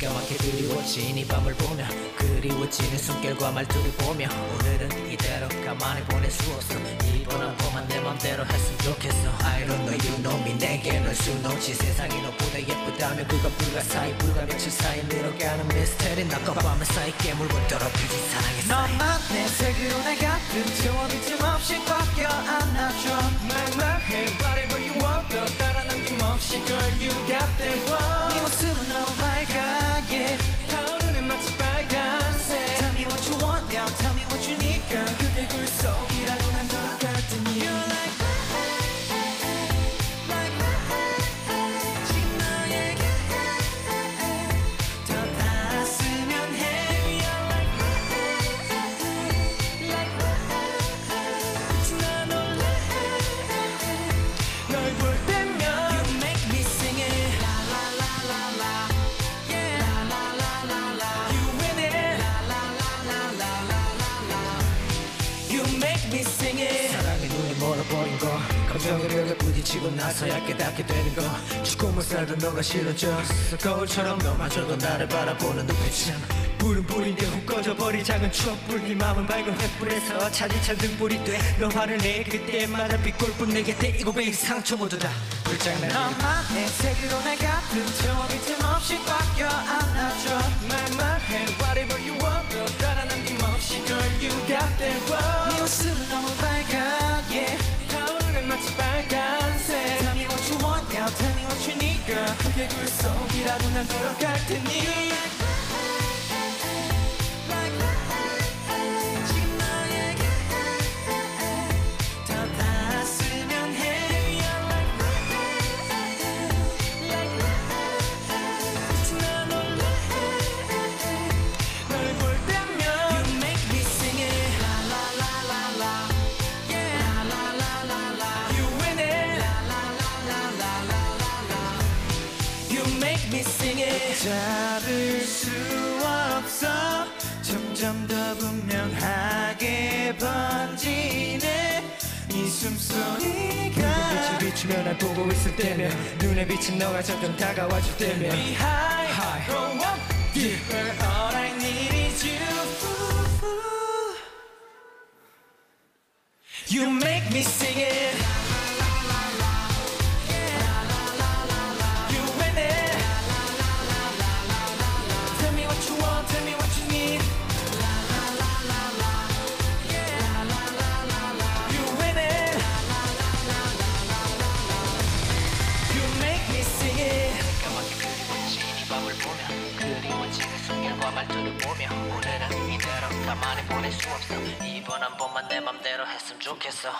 그리워진 이 밤을 보며 그리워지는 숨결과 말투를 보며 오늘은 이대로 가만히 보낼 수 없어. 이번 한 번만 내 맘대로 했으면 좋겠어. I don't know you know me 내게 널 수놓지. 세상이 너보다 예쁘다면 그건 불가사의 불과 며칠 사이. 늘어가는 미스테리 낮과 밤의 사이. 깨물고 더럽혀진 사랑의 사이. 너만 내 색으로 내 가슴 채워 빈틈없이 꽉 껴 안아줘. 말말해 whatever you want 너 따라 남김없이 girl you got that one me sing it 사랑의 눈이 멀어버린 거. 감정의 벽에 부딪히고 나서야 깨닫게 되는 거. 죽고만 살던 너가 싫어졌어 거울처럼 너마저도 나를 바라보는 눈빛은 불은 불인데 훅 꺼져버린 작은 추억불. 네 맘은 밝은 횃불에서 차디찬 등불이 돼 너 화를 내. 그때마다 빛골뿐 내게 떼이고 베인 상처 모두 다 불장난 색으로 내 가슴 채워 빈틈없이 꽉 girl 그게 굴속이라도 난 돌아갈 테니 You make me sing it 잡을 수 없어 점점 더 분명하게 번지네 이 숨소리가 빛이 비추며 날 보고 있을 때면 눈에 비친 너가 점점 다가와줄 때면 Be high, High. go up, deeper. All I need is you. You make me sing it. 말투를 보며 오늘은 이대로 가만히 보낼 수 없어. 이번 한 번만 내 맘대로 했으면 좋겠어